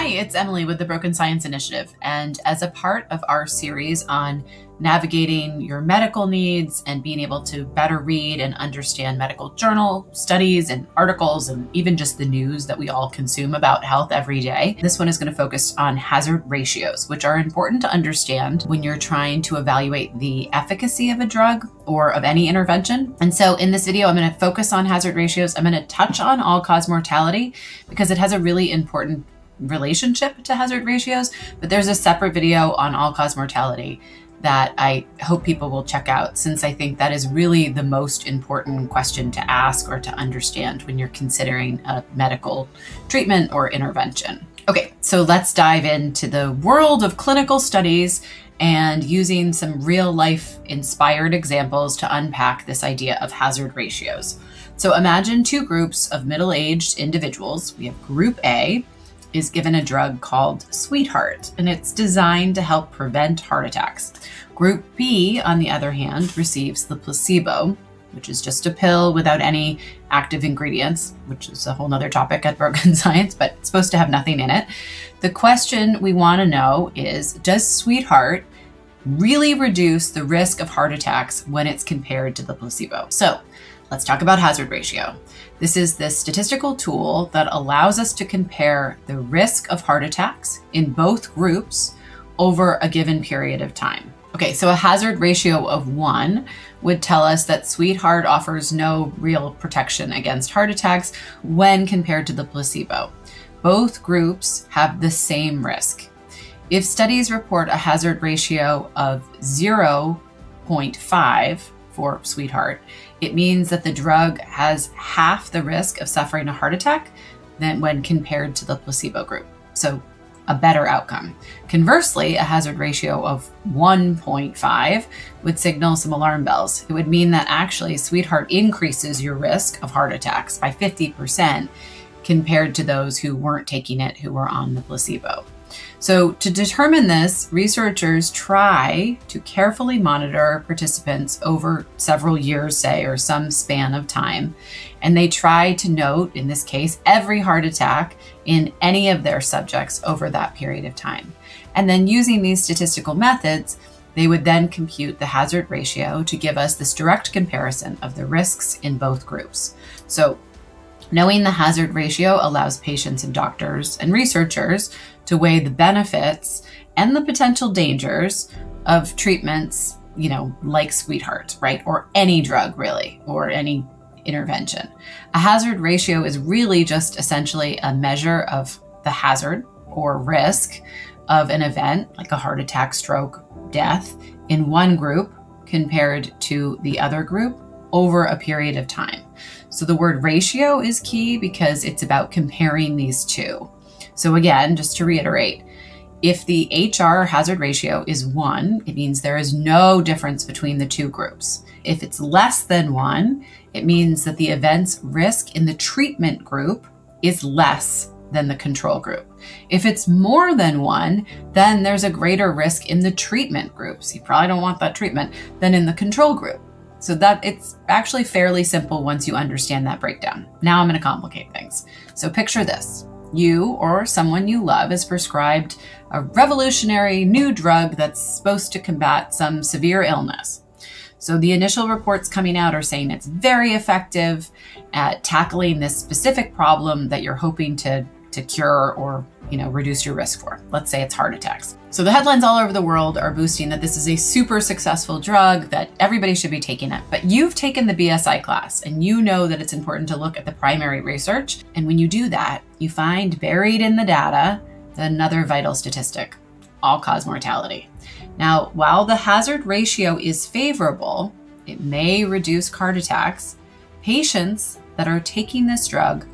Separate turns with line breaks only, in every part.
Hi, it's Emily with the Broken Science Initiative. And as a part of our series on navigating your medical needs and being able to better read and understand medical journal studies and articles and even just the news that we all consume about health every day, this one is going to focus on hazard ratios, which are important to understand when you're trying to evaluate the efficacy of a drug or of any intervention. And so in this video, I'm going to focus on hazard ratios. I'm going to touch on all cause mortality because it has a really important relationship to hazard ratios, but there's a separate video on all cause mortality that I hope people will check out since I think that is really the most important question to ask or to understand when you're considering a medical treatment or intervention. Okay, so let's dive into the world of clinical studies and using some real life inspired examples to unpack this idea of hazard ratios. So imagine two groups of middle aged individuals. We have group A, is given a drug called Sweetheart, and it's designed to help prevent heart attacks. Group B, on the other hand, receives the placebo, which is just a pill without any active ingredients, which is a whole nother topic at Broken Science, but it's supposed to have nothing in it. The question we want to know is Does Sweetheart really reduce the risk of heart attacks when it's compared to the placebo? So let's talk about hazard ratio. This is the statistical tool that allows us to compare the risk of heart attacks in both groups over a given period of time. Okay, so a hazard ratio of one would tell us that Sweetheart offers no real protection against heart attacks when compared to the placebo. Both groups have the same risk. If studies report a hazard ratio of 0.5 for Sweetheart, it means that the drug has half the risk of suffering a heart attack than when compared to the placebo group. So, a better outcome. Conversely, a hazard ratio of 1.5 would signal some alarm bells. It would mean that actually Sweetheart increases your risk of heart attacks by 50% compared to those who weren't taking it, who were on the placebo. So, to determine this, researchers try to carefully monitor participants over several years, say, or some span of time. And they try to note, in this case, every heart attack in any of their subjects over that period of time. And then using these statistical methods, they would then compute the hazard ratio to give us this direct comparison of the risks in both groups. So, Knowing the hazard ratio allows patients and doctors and researchers to weigh the benefits and the potential dangers of treatments, you know, like Sweetheart, right? Or any drug, really, or any intervention. A hazard ratio is really just essentially a measure of the hazard or risk of an event, like a heart attack, stroke, death, in one group compared to the other group over a period of time. So the word ratio is key because it's about comparing these two. So again, just to reiterate, if the HR hazard ratio is one, it means there is no difference between the two groups. If it's less than one, it means that the event's risk in the treatment group is less than the control group. If it's more than one, then there's a greater risk in the treatment groups. You probably don't want that treatment than in the control group. So that it's actually fairly simple once you understand that breakdown. Now I'm going to complicate things. So picture this. You or someone you love is prescribed a revolutionary new drug that's supposed to combat some severe illness. So the initial reports coming out are saying it's very effective at tackling this specific problem that you're hoping to to cure or you know reduce your risk for. Let's say it's heart attacks. So the headlines all over the world are boosting that this is a super successful drug that everybody should be taking it. But you've taken the BSI class and you know that it's important to look at the primary research. And when you do that, you find buried in the data another vital statistic, all cause mortality. Now, while the hazard ratio is favorable, it may reduce heart attacks. Patients that are taking this drug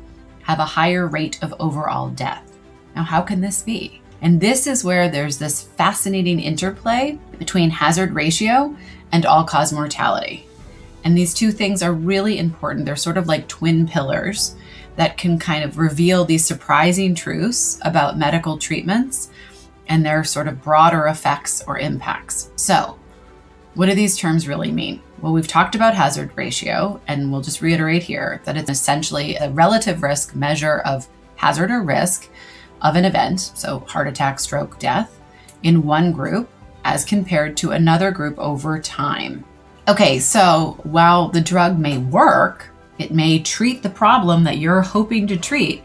have a higher rate of overall death. Now, how can this be? And this is where there's this fascinating interplay between hazard ratio and all cause mortality. And these two things are really important. They're sort of like twin pillars that can kind of reveal these surprising truths about medical treatments and their sort of broader effects or impacts. So, what do these terms really mean? Well, we've talked about hazard ratio, and we'll just reiterate here that it's essentially a relative risk measure of hazard or risk of an event, so heart attack, stroke, death, in one group as compared to another group over time. Okay, so while the drug may work, it may treat the problem that you're hoping to treat,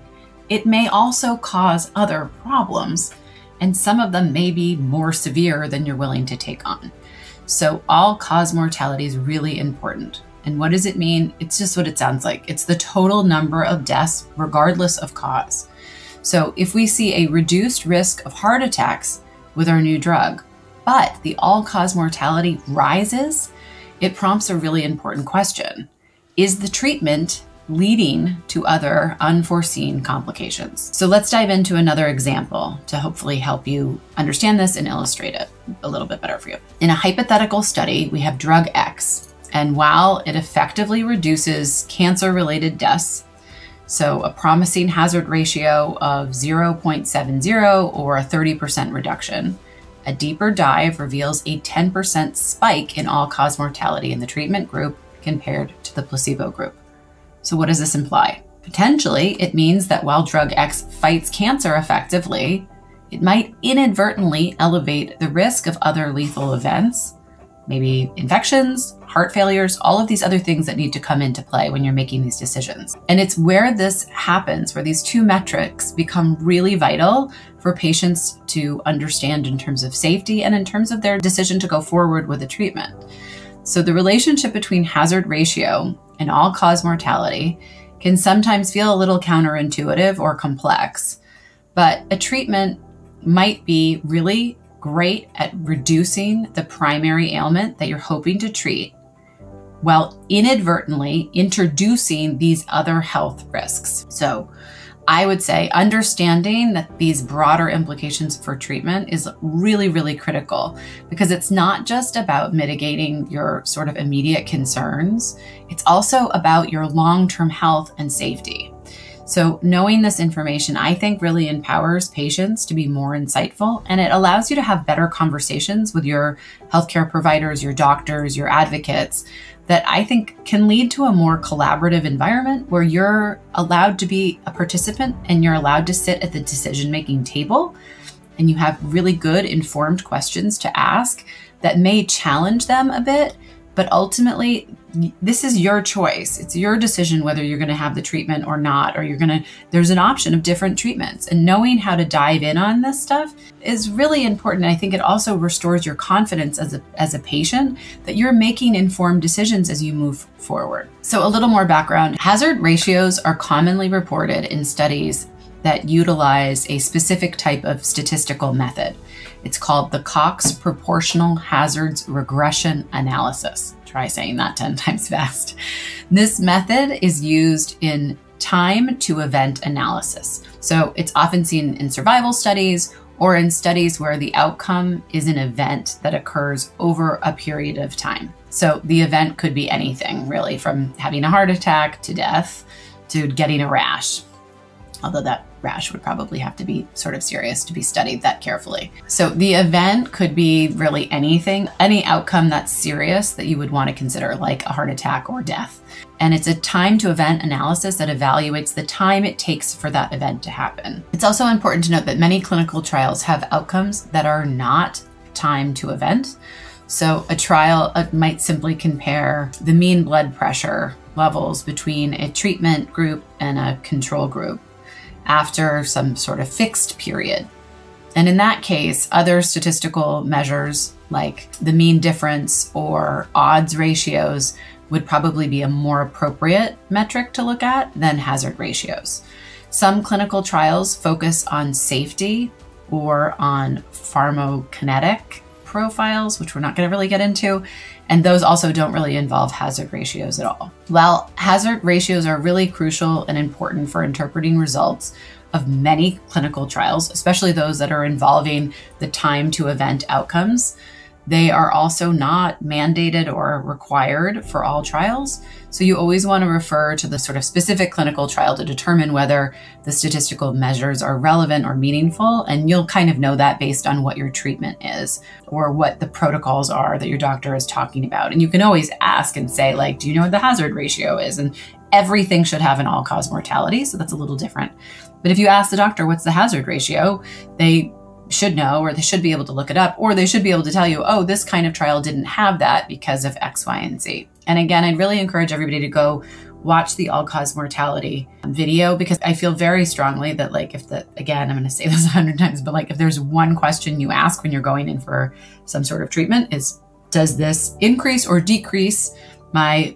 it may also cause other problems, and some of them may be more severe than you're willing to take on. So, all cause mortality is really important. And what does it mean? It's just what it sounds like it's the total number of deaths, regardless of cause. So, if we see a reduced risk of heart attacks with our new drug, but the all cause mortality rises, it prompts a really important question Is the treatment leading to other unforeseen complications? So, let's dive into another example to hopefully help you understand this and illustrate it a little bit better for you. In a hypothetical study, we have drug X, and while it effectively reduces cancer related deaths, so a promising hazard ratio of 0.70 or a 30% reduction, a deeper dive reveals a 10% spike in all cause mortality in the treatment group compared to the placebo group. So, what does this imply? Potentially, it means that while drug X fights cancer effectively, it might inadvertently elevate the risk of other lethal events, maybe infections, heart failures, all of these other things that need to come into play when you're making these decisions. And it's where this happens, where these two metrics become really vital for patients to understand in terms of safety and in terms of their decision to go forward with a treatment. So, the relationship between hazard ratio and all cause mortality can sometimes feel a little counterintuitive or complex, but a treatment might be really great at reducing the primary ailment that you're hoping to treat while inadvertently introducing these other health risks. So, I would say understanding that these broader implications for treatment is really, really critical because it's not just about mitigating your sort of immediate concerns, it's also about your long term health and safety. So, knowing this information, I think, really empowers patients to be more insightful and it allows you to have better conversations with your healthcare providers, your doctors, your advocates that I think can lead to a more collaborative environment where you're allowed to be a participant and you're allowed to sit at the decision making table and you have really good informed questions to ask that may challenge them a bit but ultimately, this is your choice. It's your decision whether you're going to have the treatment or not, or you're going to, there's an option of different treatments. And knowing how to dive in on this stuff is really important. I think it also restores your confidence as a, as a patient that you're making informed decisions as you move forward. So, a little more background hazard ratios are commonly reported in studies that utilize a specific type of statistical method. It's called the Cox Proportional Hazards Regression Analysis. Try saying that 10 times fast. This method is used in time to event analysis. So it's often seen in survival studies or in studies where the outcome is an event that occurs over a period of time. So the event could be anything, really, from having a heart attack to death to getting a rash although that rash would probably have to be sort of serious to be studied that carefully. So the event could be really anything, any outcome that's serious that you would want to consider, like a heart attack or death. And it's a time to event analysis that evaluates the time it takes for that event to happen. It's also important to note that many clinical trials have outcomes that are not time to event. So a trial uh, might simply compare the mean blood pressure levels between a treatment group and a control group after some sort of fixed period. And in that case, other statistical measures like the mean difference or odds ratios would probably be a more appropriate metric to look at than hazard ratios. Some clinical trials focus on safety or on pharmacokinetic profiles, which we're not going to really get into, and those also don't really involve hazard ratios at all. While hazard ratios are really crucial and important for interpreting results of many clinical trials, especially those that are involving the time to event outcomes, they are also not mandated or required for all trials. So you always want to refer to the sort of specific clinical trial to determine whether the statistical measures are relevant or meaningful. And you'll kind of know that based on what your treatment is or what the protocols are that your doctor is talking about. And you can always ask and say, like, do you know what the hazard ratio is? And everything should have an all cause mortality. So that's a little different. But if you ask the doctor, what's the hazard ratio? They should know, or they should be able to look it up, or they should be able to tell you, oh, this kind of trial didn't have that because of X, Y, and Z. And again, I'd really encourage everybody to go watch the all cause mortality video because I feel very strongly that, like, if the, again, I'm going to say this a hundred times, but like, if there's one question you ask when you're going in for some sort of treatment, is does this increase or decrease my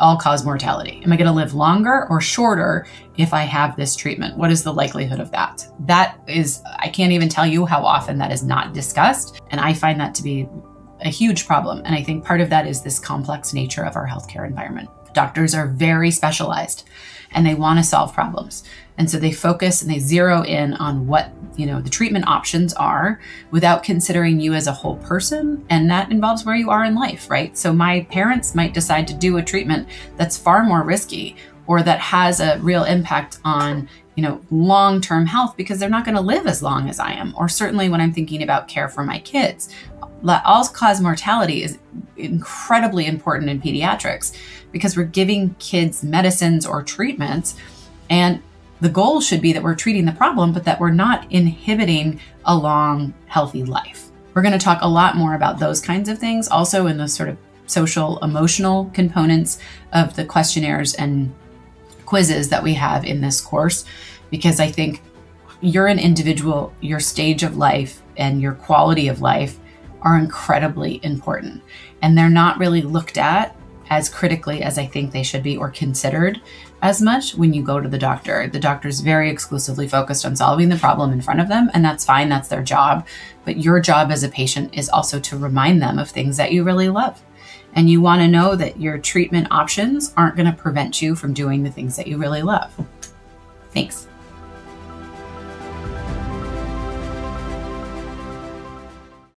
all cause mortality? Am I going to live longer or shorter if I have this treatment? What is the likelihood of that? That is, I can't even tell you how often that is not discussed. And I find that to be a huge problem. And I think part of that is this complex nature of our healthcare environment. Doctors are very specialized and they want to solve problems. And so they focus and they zero in on what, you know, the treatment options are without considering you as a whole person. And that involves where you are in life, right? So my parents might decide to do a treatment that's far more risky or that has a real impact on, you know, long-term health because they're not going to live as long as I am. Or certainly when I'm thinking about care for my kids, all cause mortality is incredibly important in pediatrics because we're giving kids medicines or treatments and the goal should be that we're treating the problem, but that we're not inhibiting a long, healthy life. We're going to talk a lot more about those kinds of things also in the sort of social, emotional components of the questionnaires and quizzes that we have in this course, because I think you're an individual, your stage of life and your quality of life are incredibly important. And they're not really looked at as critically as I think they should be or considered as much when you go to the doctor. The doctor's very exclusively focused on solving the problem in front of them, and that's fine, that's their job. But your job as a patient is also to remind them of things that you really love. And you want to know that your treatment options aren't going to prevent you from doing the things that you really love. Thanks.